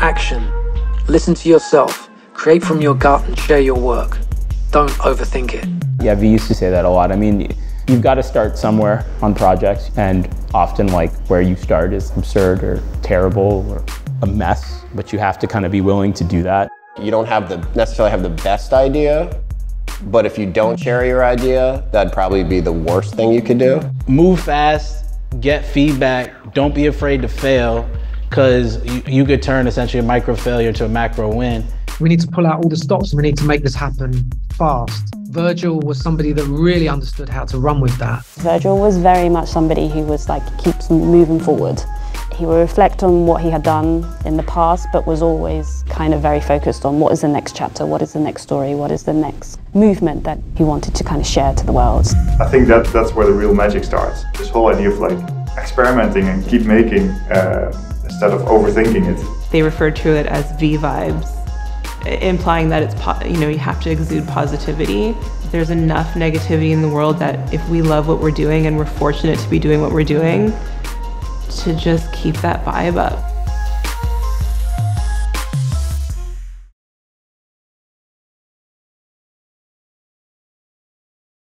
Action. Listen to yourself. Create from your gut and share your work. Don't overthink it. Yeah, we used to say that a lot. I mean, you've got to start somewhere on projects, and often, like, where you start is absurd or terrible or a mess, but you have to kind of be willing to do that. You don't have the necessarily have the best idea, but if you don't share your idea, that'd probably be the worst thing you could do. Move fast, get feedback, don't be afraid to fail, because you, you could turn essentially a micro failure to a macro win. We need to pull out all the stops and we need to make this happen fast. Virgil was somebody that really understood how to run with that. Virgil was very much somebody who was like, keeps moving forward. He would reflect on what he had done in the past, but was always kind of very focused on what is the next chapter, what is the next story, what is the next movement that he wanted to kind of share to the world. I think that that's where the real magic starts. This whole idea of like experimenting and keep making uh, instead of overthinking it. They refer to it as V vibes, implying that it's you know you have to exude positivity. There's enough negativity in the world that if we love what we're doing and we're fortunate to be doing what we're doing, to just keep that vibe up.